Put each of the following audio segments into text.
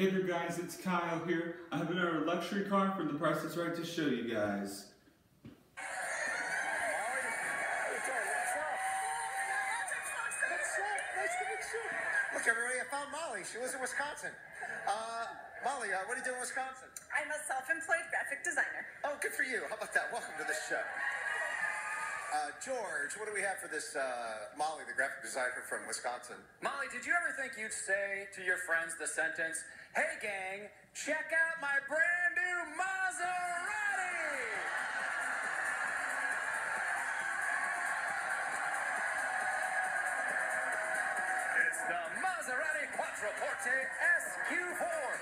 Hey there guys, it's Kyle here. I have another luxury car from The Price is Right to show you guys. Look, everybody, I found Molly. She lives in Wisconsin. Uh, Molly, uh, what do you do in Wisconsin? I'm a self-employed graphic designer. Oh, good for you. How about that? Welcome to the show. Uh, George, what do we have for this uh, Molly, the graphic designer from Wisconsin? Molly, did you ever think you'd say to your friends the sentence, Hey gang, check out my brand new Maserati? It's the Maserati Quattroporte SQ4.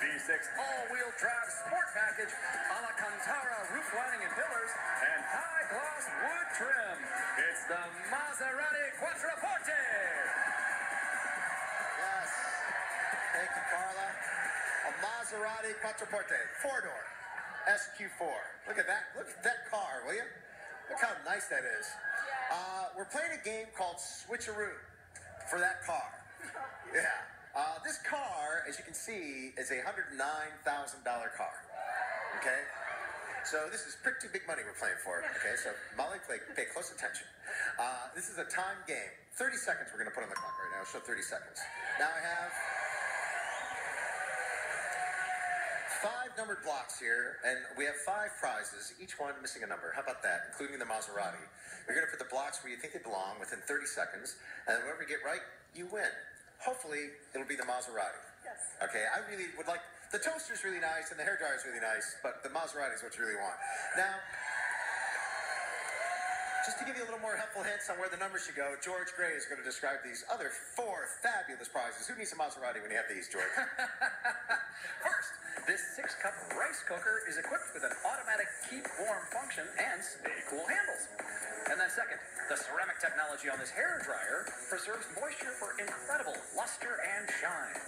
V6 all-wheel drive sport package, Alcantara roof lining and pillars, and high gloss wood trim. It's the Maserati Quattroporte. Yes. Thank you, Carla. A Maserati Quattroporte, four-door, SQ4. Look at that. Look at that car, will you? Look how nice that is. Uh, we're playing a game called Switcheroo for that car. Yeah. Uh, this car, as you can see, is a $109,000 car. Okay? So this is pretty big money we're playing for. Okay, so Molly, play, pay close attention. Uh, this is a time game. 30 seconds we're going to put on the clock right now. Show 30 seconds. Now I have five numbered blocks here, and we have five prizes, each one missing a number. How about that, including the Maserati? You're going to put the blocks where you think they belong within 30 seconds, and whoever you get right, you win. Hopefully, it'll be the Maserati. Yes. Okay, I really would like the toaster's really nice and the hairdryer's really nice, but the Maserati is what you really want. Now, just to give you a little more helpful hints on where the numbers should go, George Gray is going to describe these other four fabulous prizes. Who needs a Maserati when you have these, George? First, this six cup rice cooker is equipped with an automatic keep warm function and stay cool handles. And then second, the ceramic technology on this hair dryer preserves moisture for incredible luster and shine.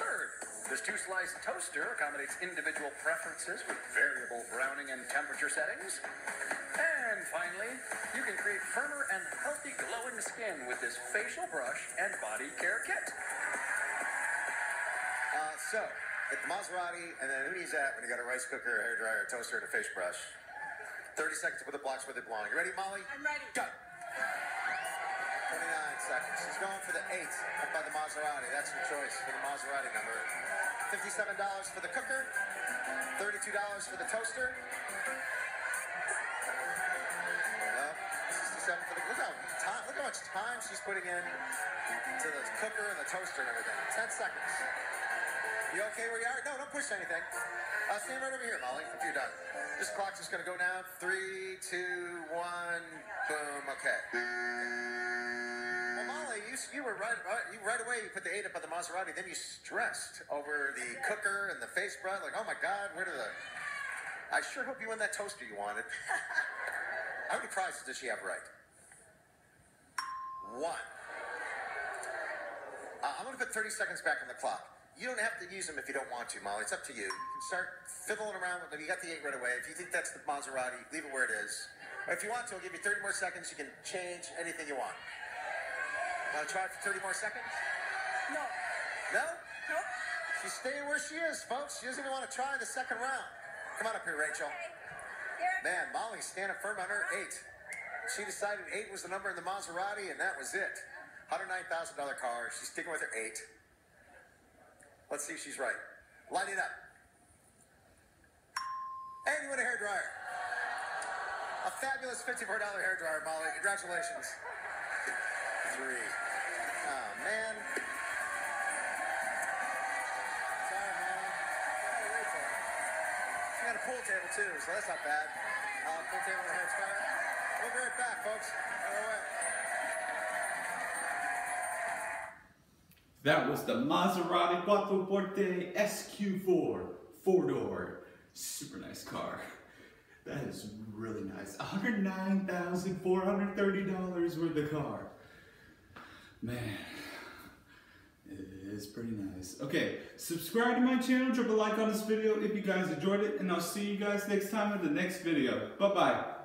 Third, this two slice toaster accommodates individual preferences with variable browning and temperature settings. And finally, you can create firmer and healthy glowing skin with this facial brush and body care kit. Uh, so, get the Maserati, and then needs that when you got a rice cooker, a hair dryer, a toaster, and a face brush? 30 seconds to put the blocks where they belong. You ready, Molly? I'm ready. Go. 29 seconds. She's going for the eight up by the Maserati. That's her choice for the Maserati number. $57 for the cooker, $32 for the toaster. No, 67 for the look how time, look how much time she's putting in to the cooker and the toaster and everything. 10 seconds. You okay where you are? No, don't push anything. Uh, stand right over here, Molly, if you're done. This clock's just gonna go down. Three, two, one, boom. Okay. Well, Molly, you, you were right, right. You right away. You put the eight up on the Maserati. Then you stressed over the cooker and the face brush. Like, oh my God, where did the? I sure hope you won that toaster you wanted. How many prizes does she have right? One. Uh, I'm going to put 30 seconds back on the clock. You don't have to use them if you don't want to, Molly. It's up to you. You can start fiddling around with them. You got the eight right away. If you think that's the Maserati, leave it where it is. Or if you want to, I'll give you 30 more seconds. You can change anything you want. Want to try it for 30 more seconds? No. No? Nope. She's staying where she is, folks. She doesn't even want to try the second round. Come on up here, Rachel. Here. Man, Molly's standing firm on her eight. She decided eight was the number in the Maserati, and that was it. $109,000 car. She's sticking with her eight. Let's see if she's right. Line it up. And you win a hair dryer. A fabulous $54 hair dryer, Molly. Congratulations. Three. Oh, man. Sorry, Molly. She got a pool table, too, so that's not bad. Uh, pool table and hair dryer. We'll be right back, folks. Go away. That was the Maserati Quattroporte SQ4 four-door. Super nice car. That is really nice. $109,430 worth of car. Man, it is pretty nice. Okay, subscribe to my channel, drop a like on this video if you guys enjoyed it, and I'll see you guys next time in the next video. Bye-bye.